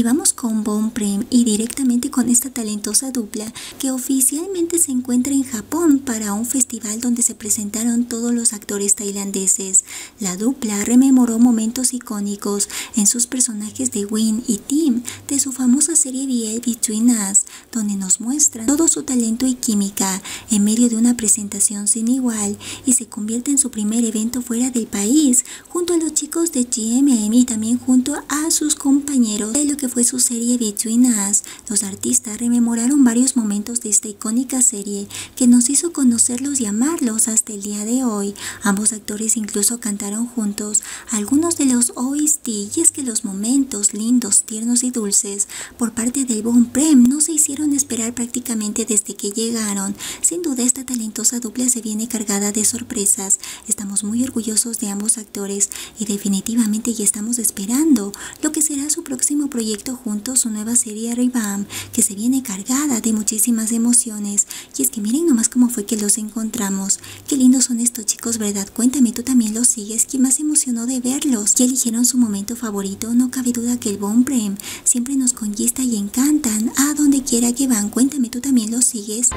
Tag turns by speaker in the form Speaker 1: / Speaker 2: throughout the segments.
Speaker 1: Y vamos con Bon Prem y directamente con esta talentosa dupla que oficialmente se encuentra en Japón para un festival donde se presentaron todos los actores tailandeses. La dupla rememoró momentos icónicos en sus personajes de Win y Tim de su famosa serie BL Between Us, donde nos muestran todo su talento y química en medio de una presentación sin igual y se convierte en su primer evento fuera del país junto a los chicos de GMM y también junto a sus compañeros de lo que fue su serie Between Us, los artistas rememoraron varios momentos de esta icónica serie que nos hizo conocerlos y amarlos hasta el día de hoy. Ambos actores incluso cantaron juntos algunos de los OST y es que los momentos lindos, tiernos y dulces por parte del Bon Prem no se hicieron esperar prácticamente desde que llegaron. Sin duda esta talentosa dupla se viene cargada de sorpresas. Estamos muy orgullosos de ambos actores y definitivamente ya estamos esperando lo que será su próximo proyecto juntos su nueva serie Revamp que se viene cargada de muchísimas emociones. Y es que miren nomás cómo fue que los encontramos. Qué lindos son estos chicos, ¿verdad? Cuéntame, tú también los sigues. ¿Quién más emocionó de verlos? Ya eligieron su momento favorito. No cabe duda que el Bon Prem siempre nos conquista y encantan a donde quiera que van. Cuéntame, tú también los sigues.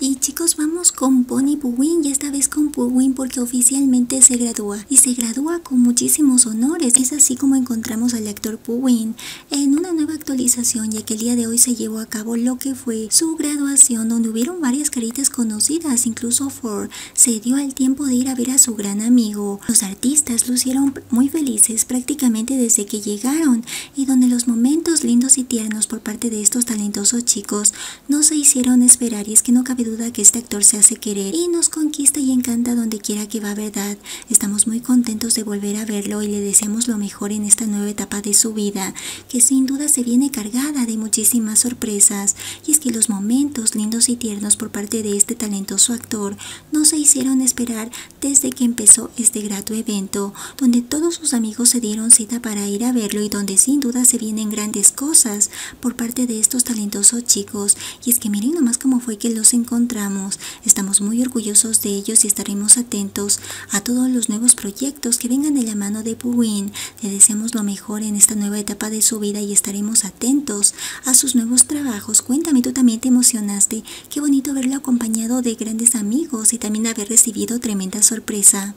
Speaker 1: Y con Bonnie Buwin y esta vez con Buwin porque oficialmente se gradúa. Y se gradúa con muchísimos honores. Es así como encontramos al actor Buwin en una nueva actualización ya que el día de hoy se llevó a cabo lo que fue su graduación donde hubieron varias caritas conocidas. Incluso Ford se dio el tiempo de ir a ver a su gran amigo. Los artistas lucieron muy felices prácticamente desde que llegaron y donde los momentos lindos y tiernos por parte de estos talentosos chicos no se hicieron esperar y es que no cabe duda que este actor se hace querer y nos conquista y encanta donde quiera que va, ¿verdad? Estamos muy contentos de volver a verlo y le deseamos lo mejor en esta nueva etapa de su vida, que sin duda se viene cargada de muchísimas sorpresas. Y es que los momentos lindos y tiernos por parte de este talentoso actor no se hicieron esperar desde que empezó este grato evento, donde todos sus amigos se dieron cita para ir a verlo y donde sin duda se vienen grandes cosas por parte de estos talentosos chicos. Y es que miren nomás cómo fue que los encontró Estamos muy orgullosos de ellos y estaremos atentos a todos los nuevos proyectos que vengan de la mano de Puwin. Le deseamos lo mejor en esta nueva etapa de su vida y estaremos atentos a sus nuevos trabajos. Cuéntame, tú también te emocionaste. Qué bonito verlo acompañado de grandes amigos y también haber recibido tremenda sorpresa.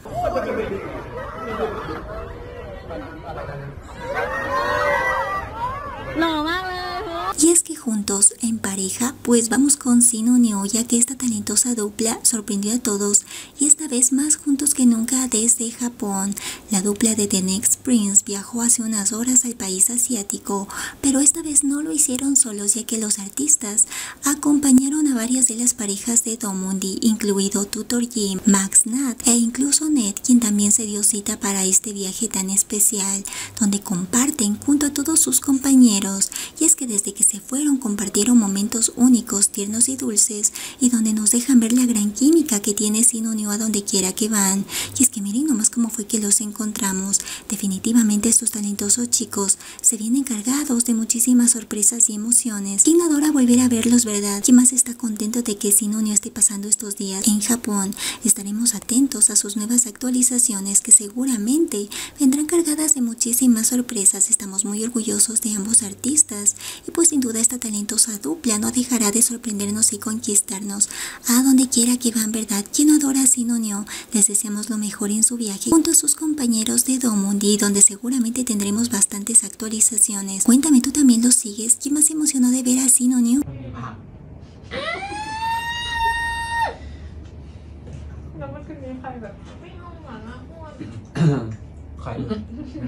Speaker 1: Y es que juntos, en pareja, pues vamos con Sino Neo, ya que esta talentosa dupla sorprendió a todos y esta vez más juntos que nunca desde Japón. La dupla de The Next Prince viajó hace unas horas al país asiático, pero esta vez no lo hicieron solos ya que los artistas acompañaron a varias de las parejas de Domundi, incluido Tutor Jim, Max Nat e incluso Ned, quien también se dio cita para este viaje tan especial, donde comparten junto a todos sus compañeros. Y es que desde que se fueron compartieron momentos únicos, tiernos y dulces y donde nos dejan ver la gran química que tiene Sinonio a donde quiera que van. Y es que miren nomás cómo fue que los encontramos. Definitivamente estos talentosos chicos se vienen cargados de muchísimas sorpresas y emociones. ¿Quién adora volver a verlos, verdad? ¿Quién más está contento de que Sinonio esté pasando estos días en Japón? Estaremos atentos a sus nuevas actualizaciones que seguramente vendrán cargadas de muchísimas sorpresas. Estamos muy orgullosos de ambos artistas y pues sin duda esta talentosa dupla no dejará de sorprendernos y conquistarnos a donde quiera que van, ¿verdad? Quien adora a Sinonio, les deseamos lo mejor en su viaje junto a sus compañeros de Domundi, donde seguramente tendremos bastantes actualizaciones. Cuéntame, ¿tú también lo sigues? ¿Quién más emocionó de ver a Sinonio?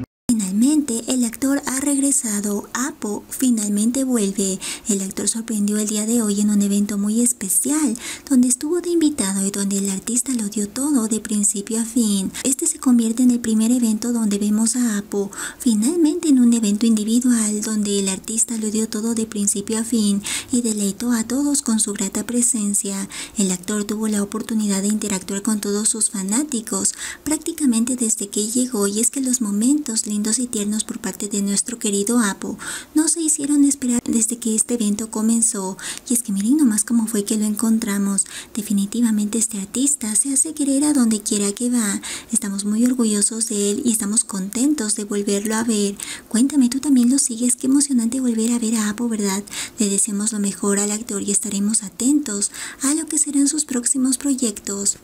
Speaker 1: El actor ha regresado. Apo finalmente vuelve. El actor sorprendió el día de hoy en un evento muy especial, donde estuvo de invitado y donde el artista lo dio todo de principio a fin. Este se convierte en el primer evento donde vemos a Apo finalmente en un evento individual, donde el artista lo dio todo de principio a fin y deleitó a todos con su grata presencia. El actor tuvo la oportunidad de interactuar con todos sus fanáticos prácticamente desde que llegó y es que los momentos lindos y tiernos por parte de nuestro querido Apo no se hicieron esperar desde que este evento comenzó. Y es que miren nomás cómo fue que lo encontramos. Definitivamente este artista se hace querer a donde quiera que va. Estamos muy orgullosos de él y estamos contentos de volverlo a ver. Cuéntame, tú también lo sigues. Qué emocionante volver a ver a Apo, ¿verdad? Le deseamos lo mejor al actor y estaremos atentos a lo que serán sus próximos proyectos.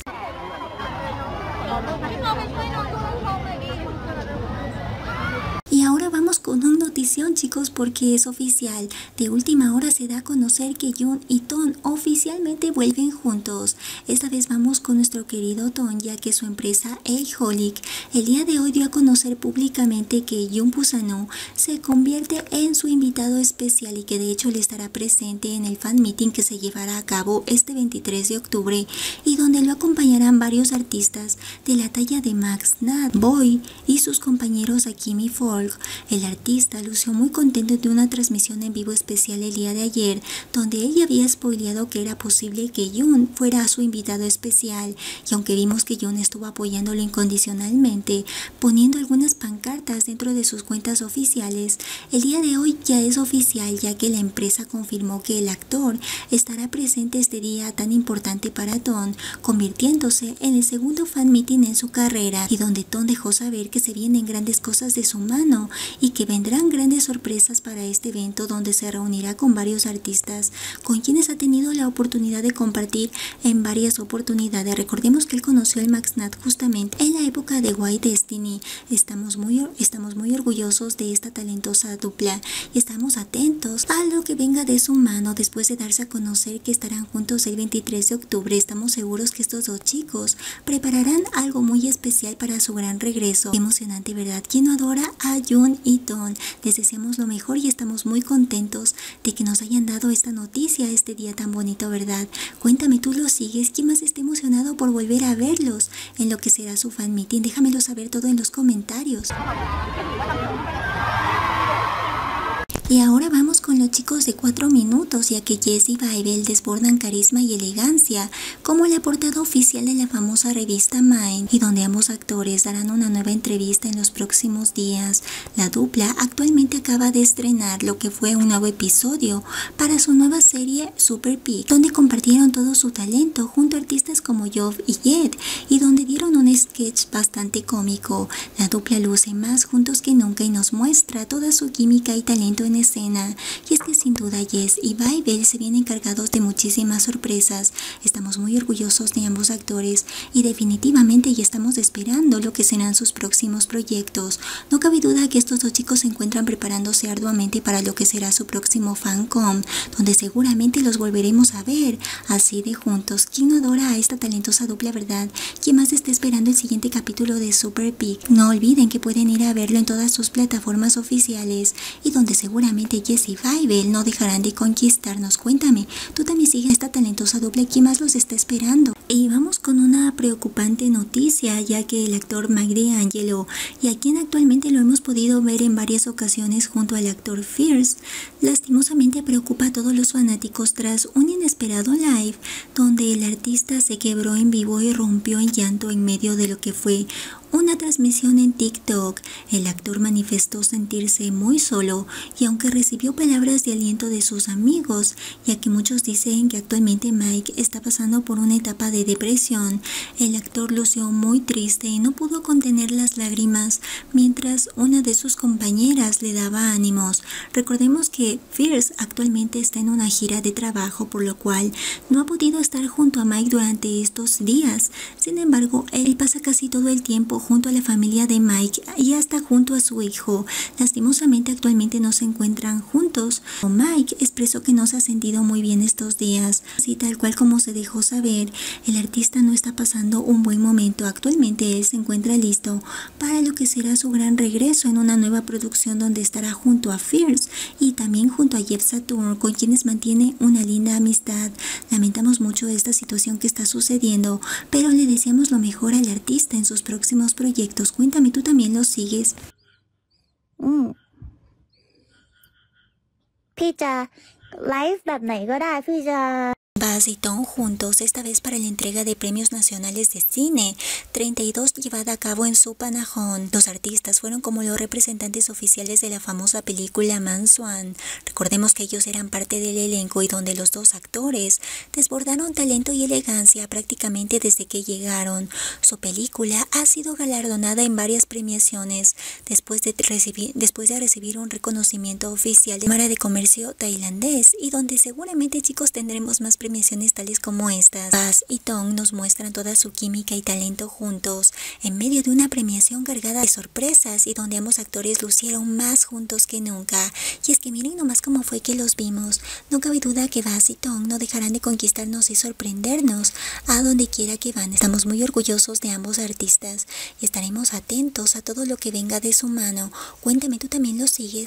Speaker 1: Y ahora vamos con chicos porque es oficial. De última hora se da a conocer que Jun y Ton oficialmente vuelven juntos. Esta vez vamos con nuestro querido Ton ya que su empresa A-Holic el día de hoy dio a conocer públicamente que Jun Pusano se convierte en su invitado especial y que de hecho le estará presente en el fan meeting que se llevará a cabo este 23 de octubre y donde lo acompañarán varios artistas de la talla de Max Nat, Boy y sus compañeros Akimi Ford el artista muy contento de una transmisión en vivo especial el día de ayer, donde ella había spoileado que era posible que Jun fuera su invitado especial, y aunque vimos que Jun estuvo apoyándolo incondicionalmente, poniendo algunas pancartas dentro de sus cuentas oficiales, el día de hoy ya es oficial ya que la empresa confirmó que el actor estará presente este día tan importante para Ton, convirtiéndose en el segundo fan meeting en su carrera y donde Ton dejó saber que se vienen grandes cosas de su mano y que vendrán grandes sorpresas para este evento donde se reunirá con varios artistas con quienes ha tenido la oportunidad de compartir en varias oportunidades. Recordemos que él conoció al Max Nat justamente en la época de White Destiny. Estamos muy, estamos muy orgullosos de esta talentosa dupla y estamos atentos a lo que venga de su mano después de darse a conocer que estarán juntos el 23 de octubre. Estamos seguros que estos dos chicos prepararán algo muy especial para su gran regreso. emocionante, ¿verdad? ¿Quién no adora a Jun y Ton. Les deseamos lo mejor y estamos muy contentos de que nos hayan dado esta noticia este día tan bonito, ¿verdad? Cuéntame, ¿tú los sigues? ¿Quién más está emocionado por volver a verlos en lo que será su fan meeting? Déjamelo saber todo en los comentarios. Y ahora vamos con los chicos de 4 minutos, ya que Jesse y Baibel desbordan carisma y elegancia, como la portada oficial de la famosa revista Mind, y donde ambos actores darán una nueva entrevista en los próximos días. La dupla actualmente acaba de estrenar lo que fue un nuevo episodio para su nueva serie Super Peak, donde compartieron todo su talento junto a artistas como Jov y Jed, y donde dieron un sketch bastante cómico. La dupla luce más juntos que nunca y nos muestra toda su química y talento en escena y es que sin duda Jess y Baibel se vienen cargados de muchísimas sorpresas. Estamos muy orgullosos de ambos actores y definitivamente ya estamos esperando lo que serán sus próximos proyectos. No cabe duda que estos dos chicos se encuentran preparándose arduamente para lo que será su próximo fancom, donde seguramente los volveremos a ver así de juntos. ¿Quién no adora a esta talentosa dupla, verdad? ¿Quién más está esperando el siguiente capítulo de Super Peak? No olviden que pueden ir a verlo en todas sus plataformas oficiales y donde seguramente Seguramente Jesse Baibel no dejarán de conquistarnos. Cuéntame, tú también sigues esta talentosa doble, ¿quién más los está esperando? Y vamos con una preocupante noticia, ya que el actor Mike Angelo, y a quien actualmente lo hemos podido ver en varias ocasiones junto al actor Fierce, lastimosamente preocupa a todos los fanáticos tras un inesperado live donde el artista se quebró en vivo y rompió en llanto en medio de lo que fue una transmisión en TikTok, el actor manifestó sentirse muy solo y aunque recibió palabras de aliento de sus amigos, ya que muchos dicen que actualmente Mike está pasando por una etapa de depresión, el actor lució muy triste y no pudo contener las lágrimas mientras una de sus compañeras le daba ánimos. Recordemos que Fierce actualmente está en una gira de trabajo por lo cual no ha podido estar junto a Mike durante estos días. Sin embargo, él pasa casi todo el tiempo junto a la familia de Mike y hasta junto a su hijo. Lastimosamente actualmente no se encuentran juntos. Mike expresó que no se ha sentido muy bien estos días. Así tal cual como se dejó saber, el artista no está pasando un buen momento. Actualmente él se encuentra listo para lo que será su gran regreso en una nueva producción donde estará junto a Fierce y también junto a Jeff Saturn con quienes mantiene una linda amistad. Lamentamos mucho esta situación que está sucediendo, pero le deseamos lo mejor al artista en sus próximos proyectos. Cuéntame, ¿tú también los sigues?
Speaker 2: อืมพี่จะไลฟ์แบบไหนก็ได้พี่จะ
Speaker 1: Baz y Tom juntos, esta vez para la entrega de premios nacionales de cine, 32 llevada a cabo en Supanajón. Los artistas fueron como los representantes oficiales de la famosa película Man Swan. Recordemos que ellos eran parte del elenco y donde los dos actores desbordaron talento y elegancia prácticamente desde que llegaron. Su película ha sido galardonada en varias premiaciones después de recibir, después de recibir un reconocimiento oficial de Cámara de Comercio tailandés y donde seguramente chicos tendremos más premiaciones tales como estas. Baz y Tong nos muestran toda su química y talento juntos en medio de una premiación cargada de sorpresas y donde ambos actores lucieron más juntos que nunca. Y es que miren nomás cómo fue que los vimos. No cabe duda que Baz y Tong no dejarán de conquistarnos y sorprendernos a donde quiera que van. Estamos muy orgullosos de ambos artistas y estaremos atentos a todo lo que venga de su mano. Cuéntame, ¿tú también lo sigues?